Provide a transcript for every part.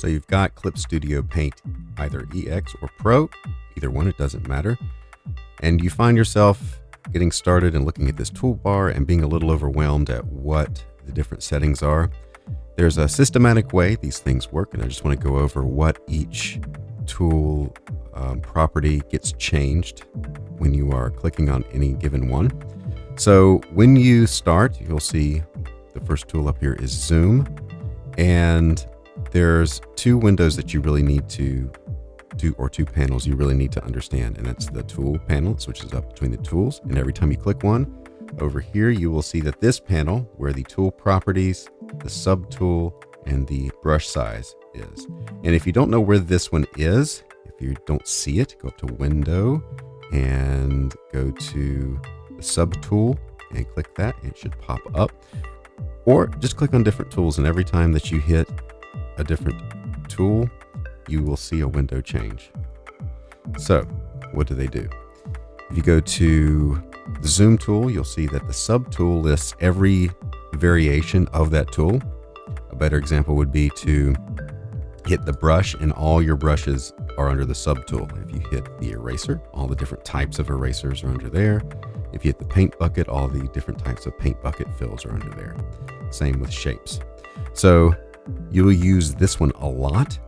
So you've got Clip Studio Paint, either EX or Pro, either one, it doesn't matter. And you find yourself getting started and looking at this toolbar and being a little overwhelmed at what the different settings are. There's a systematic way these things work, and I just want to go over what each tool um, property gets changed when you are clicking on any given one. So when you start, you'll see the first tool up here is Zoom, and there's two windows that you really need to do, or two panels you really need to understand, and that's the tool panel, it switches up between the tools, and every time you click one, over here you will see that this panel, where the tool properties, the subtool, and the brush size is. And if you don't know where this one is, if you don't see it, go up to Window and go to the subtool and click that, and it should pop up. Or just click on different tools, and every time that you hit a different tool, you will see a window change. So, what do they do? If you go to the zoom tool, you'll see that the sub tool lists every variation of that tool. A better example would be to hit the brush and all your brushes are under the sub tool. If you hit the eraser, all the different types of erasers are under there. If you hit the paint bucket, all the different types of paint bucket fills are under there. Same with shapes. So you will use this one a lot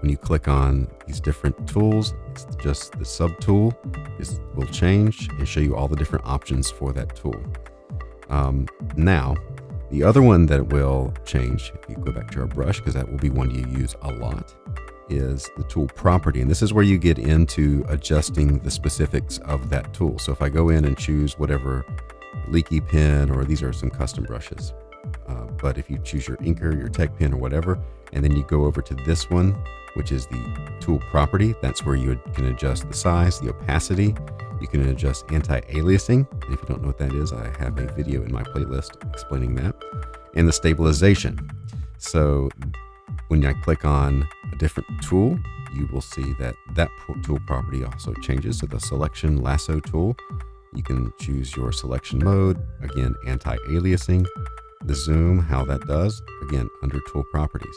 when you click on these different tools. It's just the sub tool is, will change and show you all the different options for that tool. Um, now, the other one that will change, if you go back to our brush, because that will be one you use a lot, is the tool property. And this is where you get into adjusting the specifics of that tool. So if I go in and choose whatever leaky pen, or these are some custom brushes, but if you choose your inker, your tech pen, or whatever, and then you go over to this one, which is the tool property, that's where you can adjust the size, the opacity. You can adjust anti-aliasing. If you don't know what that is, I have a video in my playlist explaining that. And the stabilization. So when I click on a different tool, you will see that that tool property also changes. So the selection lasso tool, you can choose your selection mode, again, anti-aliasing, the zoom, how that does, again, under tool properties.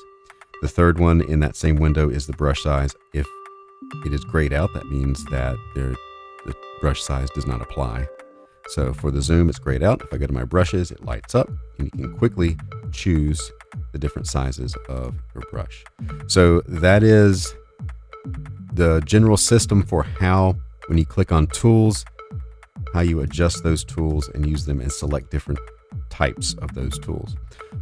The third one in that same window is the brush size. If it is grayed out, that means that there, the brush size does not apply. So for the zoom, it's grayed out. If I go to my brushes, it lights up and you can quickly choose the different sizes of your brush. So that is the general system for how, when you click on tools, how you adjust those tools and use them and select different types of those tools.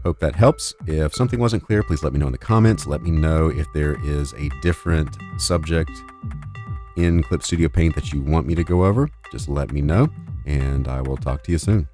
Hope that helps. If something wasn't clear, please let me know in the comments. Let me know if there is a different subject in Clip Studio Paint that you want me to go over. Just let me know, and I will talk to you soon.